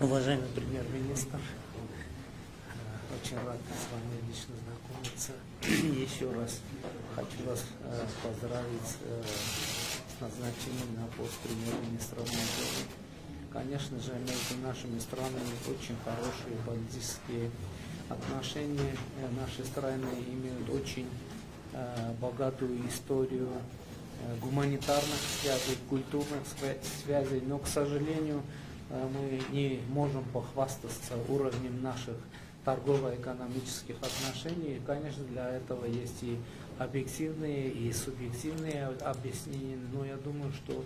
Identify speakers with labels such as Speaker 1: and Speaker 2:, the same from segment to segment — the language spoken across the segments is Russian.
Speaker 1: Уважаемый премьер-министр, э, очень рад с вами лично знакомиться. Еще раз хочу вас э, поздравить э, с назначением на пост премьер-министра Молдовы. Конечно же, между нашими странами очень хорошие политические отношения. Наши страны имеют очень богатую историю гуманитарных связей, культурных связей, но, к сожалению, мы не можем похвастаться уровнем наших торгово-экономических отношений. Конечно, для этого есть и объективные, и субъективные объяснения, но я думаю, что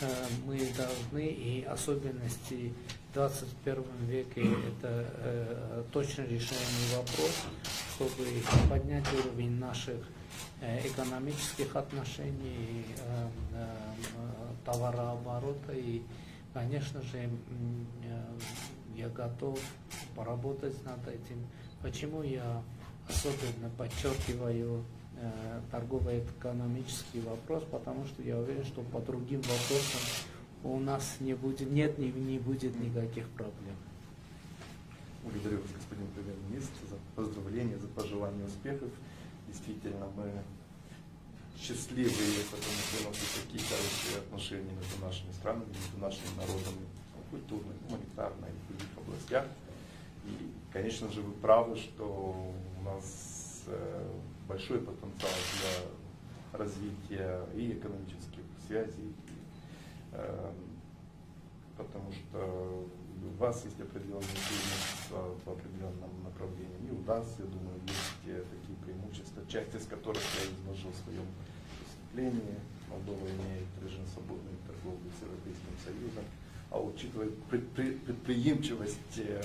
Speaker 1: э, мы должны, и особенности в 21 веке, это э, точно решаемый вопрос, чтобы поднять уровень наших экономических отношений, товарооборота и Конечно же, э, я готов поработать над этим. Почему я особенно подчеркиваю э, торгово-экономический вопрос? Потому что я уверен, что по другим вопросам у нас не будет, нет, не, не будет никаких проблем.
Speaker 2: Благодарю вас, господин премьер-министр, за поздравления, за пожелания успехов. Действительно, мы счастливые, потому что у нас есть такие хорошие отношения между нашими странами, между нашими народами, культурно, гуманитарно и других областях. И, конечно же, вы правы, что у нас э, большой потенциал для развития и экономических связей, э, потому что у вас есть определенные преимущества в определенном направлении. И у нас, я думаю, есть такие преимущества, часть из которых я изложил в своем выступлении. Молдова имеет режим свободной торговли с Европейским Союзом. А учитывая предприимчивость э,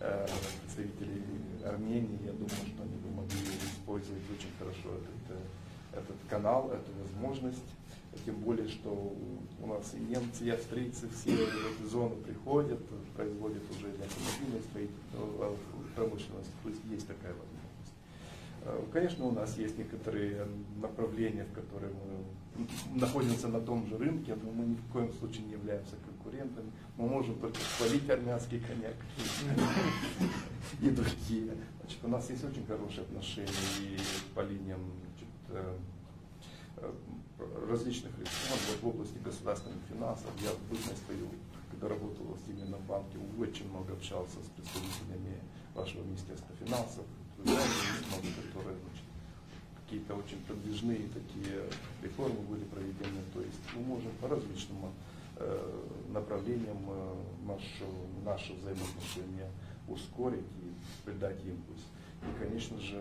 Speaker 2: э, представителей Армении, я думаю, что они бы могли использовать очень хорошо этот, э, этот канал, эту возможность. Тем более, что у нас и немцы, и австрийцы все в эту зону приходят, производят уже автомобильное строительство, промышленность, то есть есть такая возможность. Э, конечно, у нас есть некоторые направления, в которые мы находимся на том же рынке, но мы ни в коем случае не являемся конкурентами. Мы можем только хвалить армянский коньяк и другие. Значит, у нас есть очень хорошие отношения и по линиям значит, э, э, различных реформ в области государственных финансов. Я в свою, когда работал в именно в банке, очень много общался с представителями вашего Министерства финансов, какие-то очень продвижные такие реформы были проведены. То есть мы можем по различным э, направлениям э, наше, наши взаимоотношения ускорить и придать импульс. И, конечно же,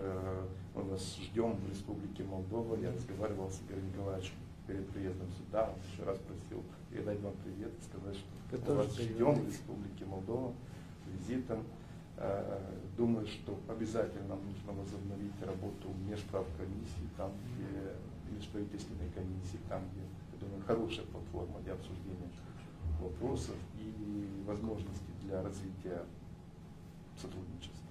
Speaker 2: мы вас ждем в Республике Молдова. Я разговаривал с Игорем Николаевичем перед приездом сюда. Он еще раз просил передать вам привет и сказать, что мы вас ждем в Республике Молдова визитом. Э, думаю, что обязательно нужно возобновить работу межправ комиссии, там, где межправительственной комиссии, там, где, я думаю, хорошая платформа для обсуждения вопросов и возможностей для развития сотрудничества.